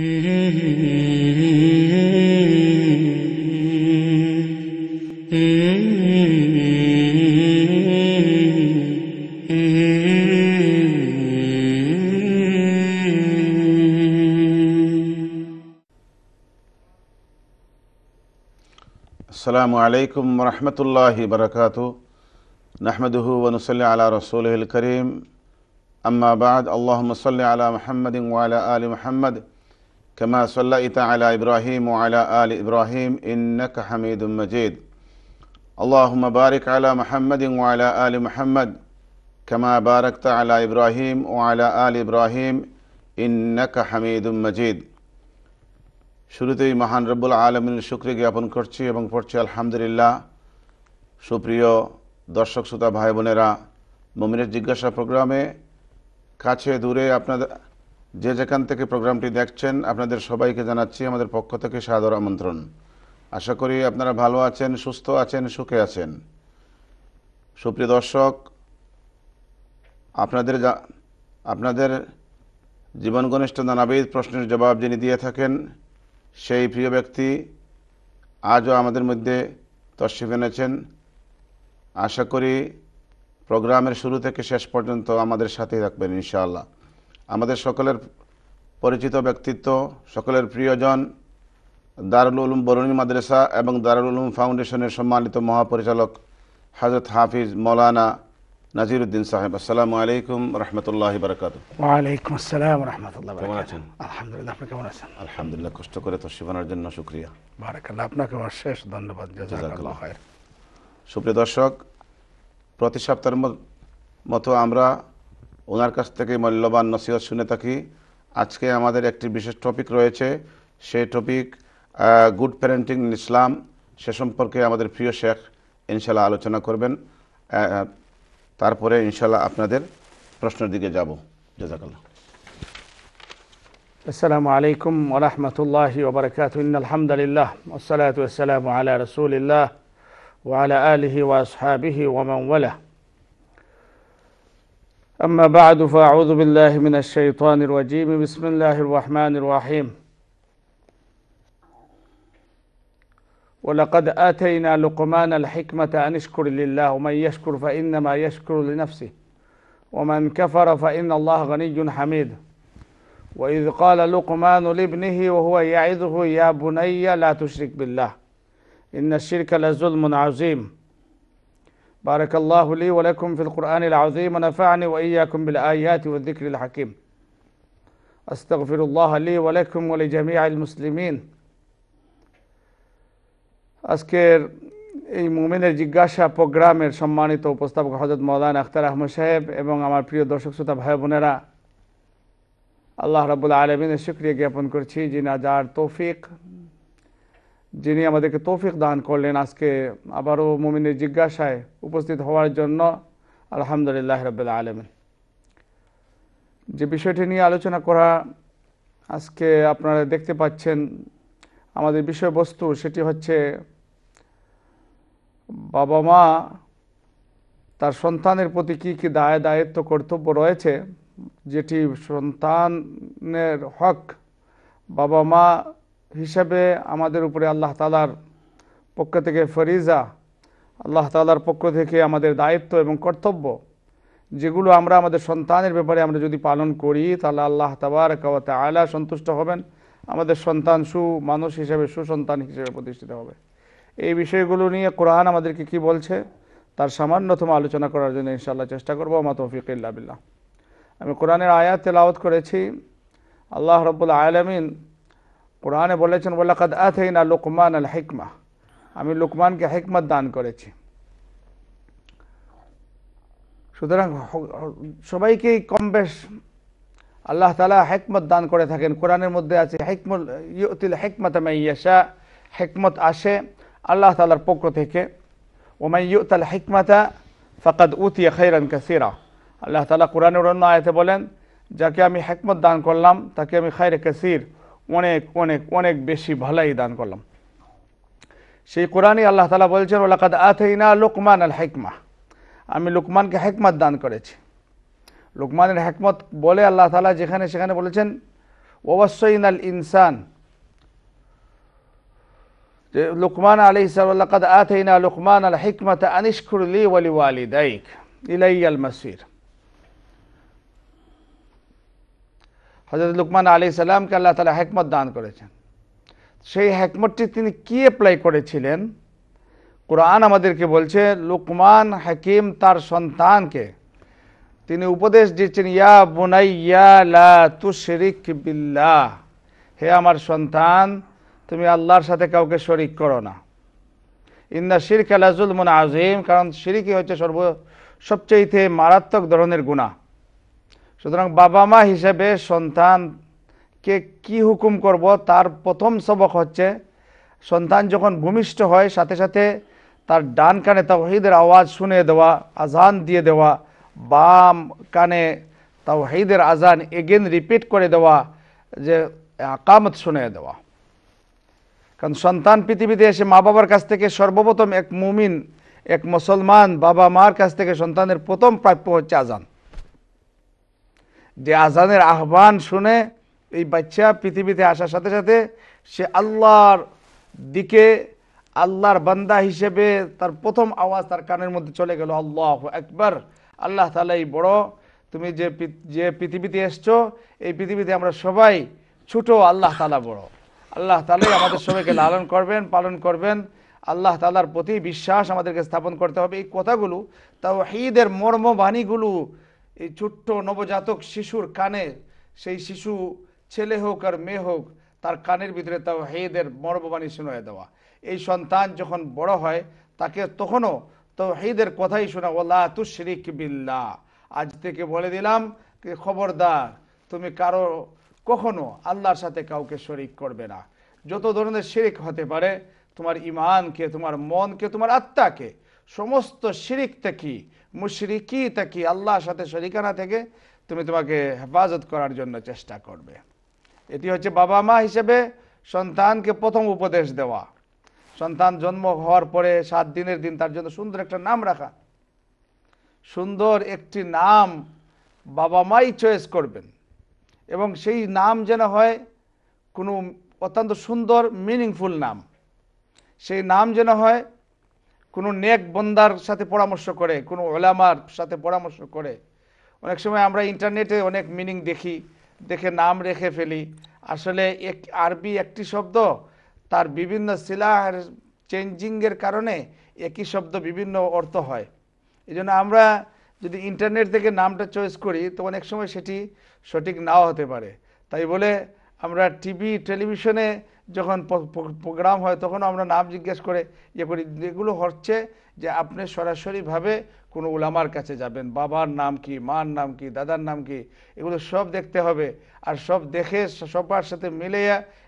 السلام عليكم ورحمة الله وبركاته. نحمده ونصلي على رسوله الكريم. أما بعد اللهم صل على محمد وعلى آل محمد كما صليت على إبراهيم وعلى آل إبراهيم إنك حميد مجيد اللهم بارك على محمد وعلى آل محمد كما باركت على إبراهيم وعلى آل إبراهيم إنك حميد مجيد শুরুতেই মহান রব্বুল আলমিনের শুক্রিয়া জ্ঞাপন করছি এবং পড়ছি আলহামদুলিল্লাহ সুপ্রিয় দর্শক শ্রোতা ভাই বোনেরা মমিনের জিজ্ঞাসা প্রোগ্রামে কাছে দূরে আপনাদের যে যেখান থেকে প্রোগ্রামটি দেখছেন, আপনাদের সবাইকে জানাচ্ছি আমাদের পক্ষ থেকে সাদর আমন্ত্রণ। আশা করি আপনারা ভালো আছেন, সুস্থ আছেন, সুখে আছেন। সুপ্রিয় দর্শক, আপনাদের আপনাদের জীবন ঘনিষ্ঠ নানাবিধ প্রশ্নের জবাব যিনি দিয়ে থাকেন, সেই প্রিয় ব্যক্তি আজও আমাদের মধ্যে তশরিফ এনেছেন। আশা করি প্রোগ্রামের শুরু থেকে শেষ পর্যন্ত আমাদের সাথেই থাকবেন, ইনশাআল্লাহ। আমাদের সকলের পরিচিত ব্যক্তিত্ব সকলের প্রিয়জন দারুল উলুম বরুণী মাদ্রাসা এবং দারুল উলুম ফাউন্ডেশনের সম্মানিত মহাপরিচালক হজরত হাফিজ মৌলানা নাজিরুদ্দিন সাহেব। আসসালামু আলাইকুম রহমতুল্লাহ বারকাত ওয়ালাইকুম আসসালাম রহমতুল্লাহ কেমন আছেন? আলহামদুলিল্লাহ আপনি কেমন আছেন? আলহামদুলিল্লাহ কষ্ট করে তশরিফানোর জন্য শুক্রিয়া। বারাকাল্লাহ আপনাকে অশেষ ধন্যবাদ জাজাকাল্লাহ সুপ্রিয় দর্শক প্রতি সপ্তাহের মতো আমরা ওনার কাছ থেকে মূল্যবান নসিহত শুনে থাকি। আজকে আমাদের একটি বিশেষ টপিক রয়েছে। সেই টপিক গুড প্যারেন্টিং ইসলাম সে সম্পর্কে আমাদের প্রিয় শেখ ইনশাল্লাহ আলোচনা করবেন। তারপরে ইনশাল্লাহ আপনাদের প্রশ্নের দিকে যাব। জাজাকাল্লাহ। আসসালামু আলাইকুম ওরহমতুল্লাহ ওবরকাত আলহামদুলিল্লাহ ওসালাত ওসালাম আলা রসুলিল্লাহ ওয়ালা আলহি ওয়াসহাবিহি ওয়ামাওয়ালা أما بعد فأعوذ بالله من الشيطان الرجيم. بسم الله الرحمن الرحيم. ولقد آتينا لقمان الحكمة أن اشكر لله. ومن يشكر فإنما يشكر لنفسه. ومن كفر فإن الله غني حميد. وإذ قال لقمان لابنه وهو يعظه يا بني لا تشرك بالله. إن الشرك لظلم عظيم. بارك الله لي ولكم في القرآن العظيم ونفعني وإياكم بالآيات والذكر الحكيم أستغفر الله لي ولكم ولجميع المسلمين আজকের এই মুমিনের জিজ্ঞাসা প্রোগ্রামের সম্মানিত উপস্থাপক হজরত মৌলানা আখতার আহমদ সাহেব এবং আমার প্রিয় দর্শক শ্রোতা ভাই বোনেরা আল্লাহ রাবুল আলমিনের শুক্রিয়া জ্ঞাপন করছি যিনি যার তৌফিক যিনি আমাদেরকে তৌফিক দান করলেন আজকে আবারও মুমিনের জিজ্ঞাসায় উপস্থিত হওয়ার জন্য, আলহামদুলিল্লাহ রবিল আলমিন। যে বিষয়টি নিয়ে আলোচনা করা আজকে আপনারা দেখতে পাচ্ছেন, আমাদের বিষয়বস্তু সেটি হচ্ছে বাবা মা তার সন্তানের প্রতি কী কী দায় দায়িত্ব, কর্তব্য রয়েছে, যেটি সন্তানের হক বাবা মা হিসাবে আমাদের উপরে আল্লাহ তালার পক্ষ থেকে ফরিজা, আল্লাহ তালার পক্ষ থেকে আমাদের দায়িত্ব এবং কর্তব্য, যেগুলো আমরা আমাদের সন্তানের ব্যাপারে আমরা যদি পালন করি, তাহলে আল্লাহ তাবার আলা সন্তুষ্ট হবেন। আমাদের সন্তান সু মানুষ হিসেবে, সুসন্তান হিসেবে প্রতিষ্ঠিত হবে। এই বিষয়গুলো নিয়ে কোরআন আমাদেরকে কি বলছে? তার সামান্যতম আলোচনা করার জন্য ইনশাআল্লাহ চেষ্টা করব। মা তৌফিক ইল্লা বিল্লাহ। আমি কোরআনের আয়াত তেলাওয়াত করেছি। আল্লাহ রব্বুল আলমিন কোরআনে বলেছেন ওলাকাদ আথেইনা লুকমান আল হিকমা আমি লোকমানকে হিকমত দান করেছি। সুতরাং সবাইকেই কম বেশ আল্লাহ তালা হেকমত দান করে থাকেন। কোরআনের মধ্যে আছে হেকমত ইয়তিল হেকমত ইয়াশা। হেকমত আসে আল্লাহ তালার পক্ষ থেকে। ওমাই ইয়তাল হেকমতা ফকাদ উতিয়া খৈরান কাসিরা। আল্লাহ তালা কোরআনের অন্য আয়তে বলেন, যাকে আমি হেকমত দান করলাম, তাকে আমি খায়রে কাসির অনেক অনেক অনেক বেশি ভালাই দান করলাম। সেই কোরআনই আল্লাহ তালা বলছেন ওলাকাদ আথইনা লোকমান আল হেকমা আমি লুকমানকে হেকমত দান করেছি। লোকমানের হেকমত বলে আল্লাহ তালা যেখানে সেখানে বলেছেন ওয়াসাইনাল ইনসান যে লুকমান আলী সাল্লাকাদ আথাইনা লুকমান আল হিকমত আনিশকুর লি ওয়ালি ওয়ালিদাইক ইলাইয়াল মাসির। হজরত লুকমান আলী সাল্লামকে আল্লাহ তালা হেকমত দান করেছেন। সেই হেকমতটি তিনি কি অ্যাপ্লাই করেছিলেন? কোরআন আমাদেরকে বলছে, লুকমান হাকিম তার সন্তানকে তিনি উপদেশ দিচ্ছেন, ইয়া বুনাইয়া লা তুশরিক বিল্লাহ, হে আমার সন্তান, তুমি আল্লাহর সাথে কাউকে শরিক করো না। ইন্না শিরক আলাজুল মুন আজিম কারণ শিরিকই হচ্ছে সর্ব সবচেয়ে মারাত্মক ধরনের গুণা সুতরাং বাবা মা হিসেবে সন্তানকে কি হুকুম করব? তার প্রথম সবক হচ্ছে, সন্তান যখন ভূমিষ্ঠ হয়, সাথে সাথে তার ডান কানে তাওহিদের আওয়াজ শুনে দেওয়া, আজান দিয়ে দেওয়া, বাম কানে তাওহিদের আজান এগেন রিপিট করে দেওয়া, যে আকামত শুনে দেওয়া। কারণ সন্তান পৃথিবীতে এসে মা বাবার কাছ থেকে সর্বপ্রথম এক মুমিন, এক মুসলমান বাবা মার কাছ থেকে সন্তানের প্রথম প্রাপ্য হচ্ছে আজান। যে আজানের আহ্বান শুনে এই বাচ্চা পৃথিবীতে আসার সাথে সাথে সে আল্লাহর দিকে, আল্লাহর বান্দা হিসেবে তার প্রথম আওয়াজ তার কানের মধ্যে চলে গেল, আল্লাহ একবার আল্লাহ তালাই বড়, তুমি যে যে পৃথিবীতে এসছো, এই পৃথিবীতে আমরা সবাই ছোট আল্লাহ তালা বড়। আল্লাহ তালাই আমাদের সবাইকে লালন করবেন, পালন করবেন। আল্লাহ তালার প্রতি বিশ্বাস আমাদেরকে স্থাপন করতে হবে। এই কথাগুলো তাও ঈদের মর্মবাণীগুলো এই ছোট্ট নবজাতক শিশুর কানে, সেই শিশু ছেলে হোক আর মেয়ে হোক, তার কানের ভিতরে তাও হেদের মর্মবাণী শুনে দেওয়া। এই সন্তান যখন বড় হয়, তাকে তখনও তো হেদের কথাই শোনা ওলা তুশরিক বিল্লা আজ থেকে বলে দিলাম যে, খবরদার, তুমি কারও, কখনো আল্লাহর সাথে কাউকে শরিক করবে না। যত ধরনের শিরিক হতে পারে, তোমার ইমানকে তোমার মনকে, তোমার আত্মাকে সমস্ত শিরিক থেকে মুশরিকি থেকে, আল্লাহর সাথে শরিকানা থেকে তুমি তোমাকে হেফাজত করার জন্য চেষ্টা করবে। এটি হচ্ছে বাবা মা হিসেবে সন্তানকে প্রথম উপদেশ দেওয়া। সন্তান জন্ম হওয়ার পরে সাত দিনের দিন তার জন্য সুন্দর একটা নাম রাখা। সুন্দর একটি নাম বাবা মাই চয়েস করবেন। এবং সেই নাম যেন হয় কোনো অত্যন্ত সুন্দর মিনিংফুল নাম। সেই নাম যেন হয় কোনো নেক বন্দার সাথে পরামর্শ করে, কোনো ওলামার সাথে পরামর্শ করে। অনেক সময় আমরা ইন্টারনেটে অনেক মিনিং দেখি, দেখে নাম রেখে ফেলি। আসলে এক, আরবি একটি শব্দ, তার বিভিন্ন শিলার চেঞ্জিংয়ের কারণে একই শব্দ বিভিন্ন অর্থ হয়। এই জন্য আমরা যদি ইন্টারনেট থেকে নামটা চয়েস করি, তো অনেক সময় সেটি সঠিক নাও হতে পারে। তাই বলে আমরা টিভি, টেলিভিশনে যখন প্রোগ্রাম হয় তখন আমরা নাম জিজ্ঞেস করে ইয়ে করি। এগুলো হচ্ছে যে আপনি সরাসরিভাবে কোনো উলামার কাছে যাবেন। বাবার নাম কি, মার নাম কি, দাদার নাম কি, এগুলো সব দেখতে হবে। আর সব দেখে সবার সাথে মিলে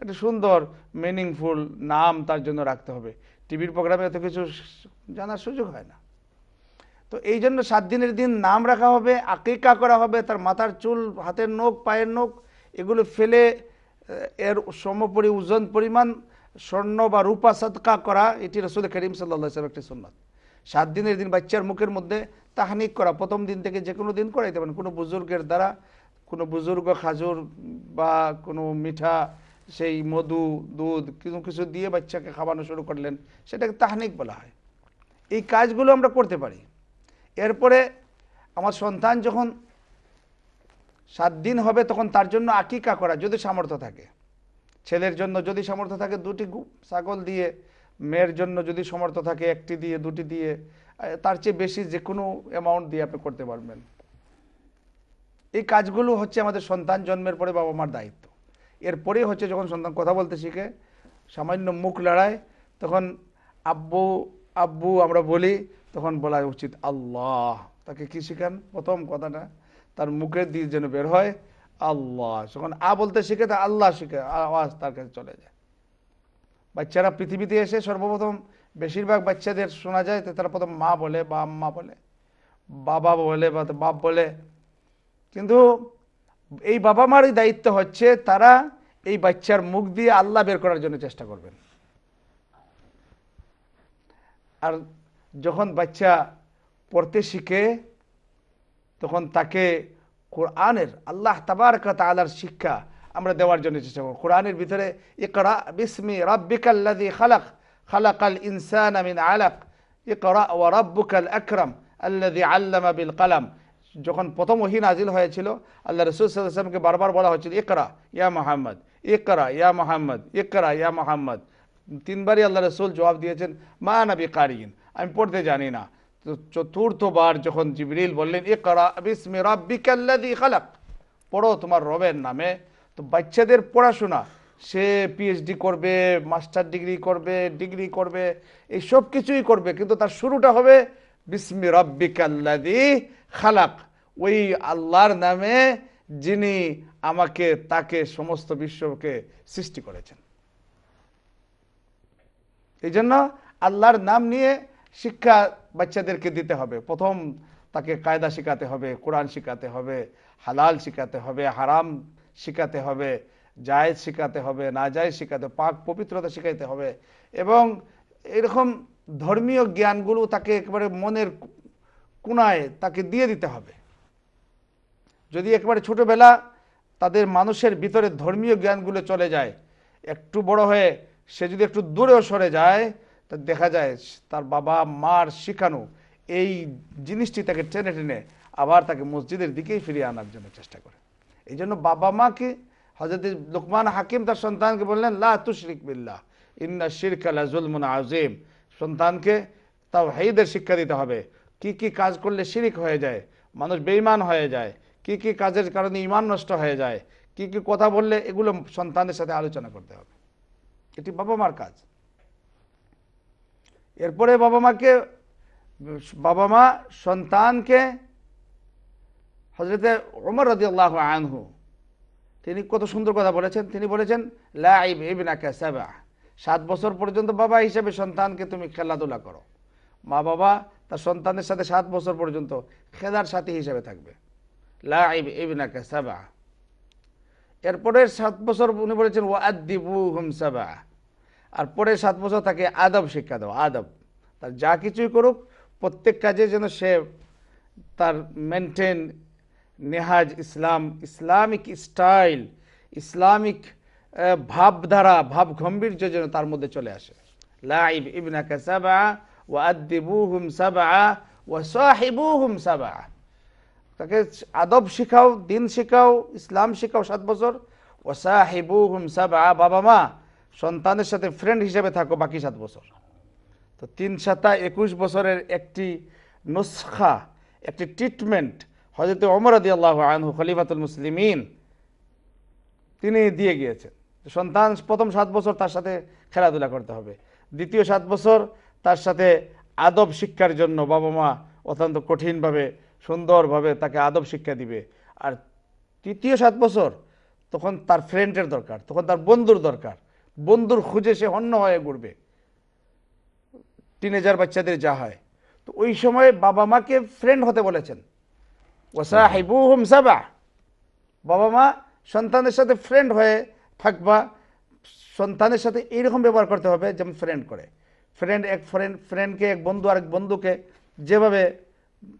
একটা সুন্দর মিনিংফুল নাম তার জন্য রাখতে হবে। টিভির প্রোগ্রামে এত কিছু জানার সুযোগ হয় না। তো এই জন্য সাত দিনের দিন নাম রাখা হবে, আকিকা করা হবে, তার মাথার চুল, হাতের নখ, পায়ের নখ, এগুলো ফেলে এর সমপরি ওজন পরিমাণ স্বর্ণ বা রূপা সদকা করা, এটি রসুল করিম সাল্লা সাল্লাম একটি সুন্নত। সাত দিনের দিন বাচ্চার মুখের মধ্যে তাহানিক করা, প্রথম দিন থেকে যে কোনো দিন করাইতে পারেন। কোনো বুজুর্গের দ্বারা, কোনো বুজুর্গ খাজুর বা কোনো মিঠা, সেই মধু, দুধ, কিছু কিছু দিয়ে বাচ্চাকে খাওয়ানো শুরু করলেন, সেটাকে তাহানিক বলা হয়। এই কাজগুলো আমরা করতে পারি। এরপরে আমার সন্তান যখন সাত দিন হবে তখন তার জন্য আকিকা করা, যদি সামর্থ্য থাকে। ছেলের জন্য যদি সামর্থ্য থাকে, দুটি ছাগল দিয়ে, মেয়ের জন্য যদি সামর্থ্য থাকে, একটি দিয়ে, দুটি দিয়ে তার চেয়ে বেশি যে কোনো অ্যামাউন্ট দিয়ে আপনি করতে পারবেন। এই কাজগুলো হচ্ছে আমাদের সন্তান জন্মের পরে বাবা মার দায়িত্ব। এরপরেই হচ্ছে যখন সন্তান কথা বলতে শিখে, সামান্য মুখ লড়ায় তখন আব্বু আব্বু আমরা বলি, তখন বলা উচিত, আল্লাহ, তাকে কি শিখান? প্রথম কথাটা তার মুখের দিয়ে যেন বের হয়, আল্লাহ। যখন আ বলতে শিখে, তা আল্লাহ শিখে আওয়াজ তার কাছে চলে যায়। বাচ্চারা পৃথিবীতে এসে সর্বপ্রথম বেশিরভাগ বাচ্চাদের শোনা যায়, তো তারা প্রথম মা বলে বা আম্মা বলে, বাবা বলে বা বাপ বলে। কিন্তু এই বাবা মারই দায়িত্ব হচ্ছে তারা এই বাচ্চার মুখ দিয়ে আল্লাহ বের করার জন্য চেষ্টা করবেন। আর যখন বাচ্চা পড়তে শিখে তখন তাকে কোরআনের, আল্লাহ তাবার তালার শিক্ষা আমরা দেওয়ার জন্য চেষ্টা করব। কোরআনের ভিতরে ইকরা বিসমি রাব্বিকাল্লাযী খালাক, খালাকাল ইনসানা মিন আলাক, ইকরা ওয়া রাব্বুকাল আকরাম আল্লাযী আল্লামা বিল কালাম। যখন প্রথম ওহী নাজিল হয়েছিল, আল্লাহ রসুল সাল্লামকে বারবার বলা হয়েছিল, ইকরা, ইয়া মোহাম্মদ, ইকরা, ইয়া মোহাম্মদ, ইকরা, ইয়া মোহাম্মদ। তিনবারই আল্লাহ রসুল জবাব দিয়েছেন, মা নবী কারিন, আমি পড়তে জানি না। চতুর্থবার যখন জিবরিল বললেন এ ইকরা বিসমি রাব্বিকাল্লাযী খালাক। পড়ো তোমার রবের নামে। তো বাচ্চাদের পড়াশোনা, সে পিএইচডি করবে মাস্টার ডিগ্রি করবে ডিগ্রি করবে, এই সব কিছুই করবে। কিন্তু তার শুরুটা হবে, বিসমি রব্বিকাল্লাদি খালাক। ওই আল্লাহর নামে যিনি আমাকে, তাকে সমস্ত বিশ্বকে সৃষ্টি করেছেন। এই জন্য আল্লাহর নাম নিয়ে শিক্ষা বাচ্চাদেরকে দিতে হবে। প্রথম তাকে কায়দা শেখাতে হবে, কোরআন শেখাতে হবে, হালাল শেখাতে হবে, হারাম শেখাতে হবে, জায়েজ শেখাতে হবে না জায়েজ শেখাতে, পাক পবিত্রতা শেখাইতে হবে এবং এরকম ধর্মীয় জ্ঞানগুলো তাকে একেবারে মনের কোনায় তাকে দিয়ে দিতে হবে। যদি একেবারে ছোটোবেলা তাদের মানুষের ভিতরে ধর্মীয় জ্ঞানগুলো চলে যায়, একটু বড় হয়ে সে যদি একটু দূরেও সরে যায় তা দেখা যায় তার বাবা মার শিখানো এই জিনিসটি তাকে টেনে টেনে আবার তাকে মসজিদের দিকেই ফিরিয়ে আনার জন্য চেষ্টা করে। এই জন্য বাবা মাকে হজরত লোকমান হাকিম তার সন্তানকে বললেন, লা তুশরিক বিল্লাহ, ইন্না শিরক আলা জুলমুন আজিম সন্তানকে তাও হেইদের শিক্ষা দিতে হবে। কি কি কাজ করলে শিরিক হয়ে যায়, মানুষ বেঈমান হয়ে যায়, কি কি কাজের কারণে ইমান নষ্ট হয়ে যায়, কি কি কথা বললে এগুলো সন্তানের সাথে আলোচনা করতে হবে। এটি বাবা মার কাজ। এরপরে বাবা মাকে, বাবা মা সন্তানকে হজরতে ওমর রদি আল্লাহ আনহু, তিনি কত সুন্দর কথা বলেছেন। তিনি বলেছেন লাইব ইবনাকা সাবা সাত বছর পর্যন্ত বাবা হিসেবে সন্তানকে তুমি খেলাধুলা করো। মা বাবা তার সন্তানের সাথে সাত বছর পর্যন্ত খেলার সাথী হিসেবে থাকবে। লাইব ইবনাকা সাবা। এরপরে সাত বছর উনি বলেছেন ও আদিবু হুম সাবা আর পরে সাত বছর তাকে আদব শিক্ষা দাও আদব। তার যা কিছুই করুক, প্রত্যেক কাজে যেন সে তার মেনটেন নেহাজ ইসলাম, ইসলামিক স্টাইল ইসলামিক ভাবধারা ভাব গম্ভীর্য যেন তার মধ্যে চলে আসে। লাইব ইবনাকা সাবা ওয়া আদিবুহুম সাবা ওয়া সাহিবুহুম সাবা তাকে আদব শিখাও, দিন শিখাও, ইসলাম শিখাও সাত বছর। ও সাহিবুহুম সাবা বাবা মা। সন্তানের সাথে ফ্রেন্ড হিসেবে থাকো বাকি সাত বছর। তো তিন সাতা একুশ বছরের একটি নুসখা, একটি ট্রিটমেন্ট হজরত ওমর আদি আল্লাহ আনহু, খলিফাতুল মুসলিমিন, তিনি দিয়ে গিয়েছেন। সন্তান প্রথম সাত বছর তার সাথে খেলাধুলা করতে হবে। দ্বিতীয় সাত বছর তার সাথে আদব শিক্ষার জন্য বাবা মা অত্যন্ত কঠিনভাবে, সুন্দরভাবে তাকে আদব শিক্ষা দিবে। আর তৃতীয় সাত বছর তখন তার ফ্রেন্ডের দরকার, তখন তার বন্ধুর দরকার। বন্ধুর খুঁজে সে অন্য হয়ে ঘুরবে। টিনেজার বাচ্চাদের যা হয়। তো ওই সময় বাবা মাকে ফ্রেন্ড হতে বলেছেন। ওসাহিবুহুম সাবা। বাবা মা সন্তানের সাথে ফ্রেন্ড হয়ে থাকবা। সন্তানের সাথে এইরকম ব্যবহার করতে হবে যেমন ফ্রেন্ড করে। ফ্রেন্ড এক ফ্রেন্ড ফ্রেন্ডকে এক বন্ধু, আরেক বন্ধুকে যেভাবে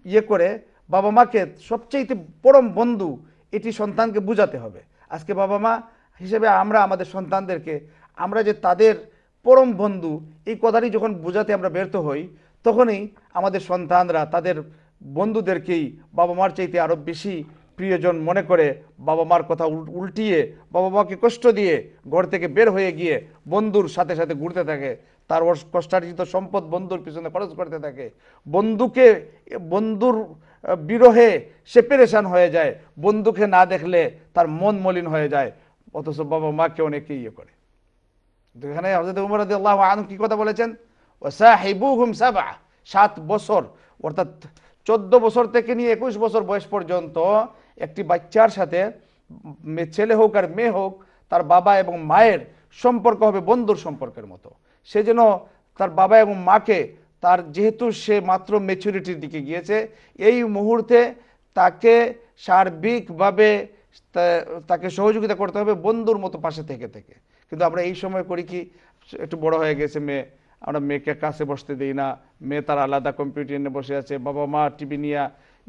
ইয়ে করে, বাবা মাকে সবচেয়ে পরম বন্ধু এটি সন্তানকে বুঝাতে হবে। আজকে বাবা মা হিসেবে আমরা আমাদের সন্তানদেরকে আমরা যে তাদের পরম বন্ধু, এই কথাটি যখন বোঝাতে আমরা ব্যর্থ হই, তখনই আমাদের সন্তানরা তাদের বন্ধুদেরকেই বাবা মার চাইতে আরও বেশি প্রিয়জন মনে করে বাবা মার কথা উল- উল্টিয়ে, বাবা মাকে কষ্ট দিয়ে ঘর থেকে বের হয়ে গিয়ে বন্ধুর সাথে সাথে ঘুরতে থাকে। তার কষ্টার্জিত সম্পদ বন্ধুর পিছনে খরচ করতে থাকে। বন্ধুকে, বন্ধুর বিরহে সে পেরেশান হয়ে যায়। বন্ধুকে না দেখলে তার মন মলিন হয়ে যায়। অথচ বাবা মাকে অনেকে ইয়ে করে। এখানে হজরত উমর রাদিয়াল্লাহু আনহু কি কথা বলেছেন? ওয়াসাহিবুহুম সাবা সাত বছর, অর্থাৎ চোদ্দ বছর থেকে নিয়ে একুশ বছর বয়স পর্যন্ত একটি বাচ্চার সাথে ছেলে হোক আর মেয়ে হোক, তার বাবা এবং মায়ের সম্পর্ক হবে বন্ধুর সম্পর্কের মতো। সে যেন তার বাবা এবং মাকে তার যেহেতু সে মাত্র মেচুরিটির দিকে গিয়েছে, এই মুহূর্তে তাকে সার্বিকভাবে তাকে সহযোগিতা করতে হবে বন্ধুর মতো পাশে থেকে থেকে। কিন্তু আমরা এই সময় করি কি একটু বড় হয়ে গেছে মেয়ে আমরা মেয়েকে কাছে বসতে দিই না মেয়ে তার আলাদা কম্পিউটার নিয়ে বসে আছে বাবা মা টিভি নিয়ে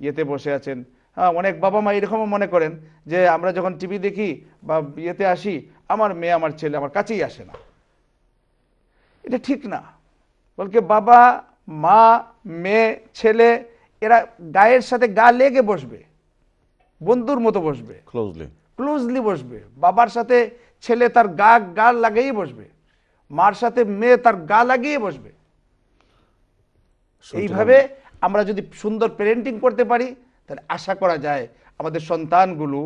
ইয়েতে বসে আছেন। হ্যাঁ অনেক বাবা মা এরকমও মনে করেন যে আমরা যখন টিভি দেখি বা ইয়েতে আসি আমার মেয়ে আমার ছেলে আমার কাছেই আসে না। এটা ঠিক না। বলকে বাবা মা মেয়ে ছেলে এরা গায়ের সাথে গা লেগে বসবে বন্ধুর মতো বসবে। ক্লোজলি ক্লোজলি বসবে। বাবার সাথে ছেলে তার গা গা লাগিয়ে বসবে। মার সাথে মেয়ে তার গা লাগিয়ে বসবে। এইভাবে আমরা যদি সুন্দর প্যারেন্টিং করতে পারি তাহলে আশা করা যায় আমাদের সন্তানগুলো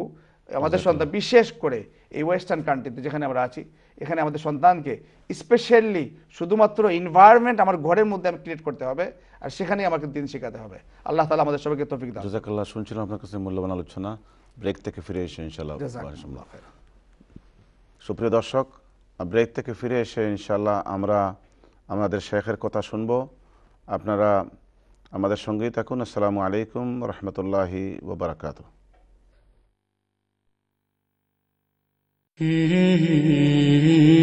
আমাদের সন্তান বিশেষ করে এই ওয়েস্টার্ন কান্ট্রিতে যেখানে আমরা আছি এখানে আমাদের সন্তানকে স্পেশালি শুধুমাত্র এনভায়রনমেন্ট আমার ঘরের মধ্যে আমি ক্রিয়েট করতে হবে আর সেখানেই আমাকে দিন শেখাতে হবে। আল্লাহ তালা আমাদের সবাইকে তফিক দান জাজাকাল্লাহ শুনছিলাম আপনার কাছে মূল্যবান আলোচনা। ব্রেক থেকে ফিরে এসে খাইর। সুপ্রিয় দর্শক ব্রেক থেকে ফিরে এসে ইনশাল্লাহ আমরা আমাদের শেখের কথা শুনব আপনারা আমাদের সঙ্গেই থাকুন আসসালামু আলাইকুম রহমতুল্লাহি ওবরাকাত Mm-hmm.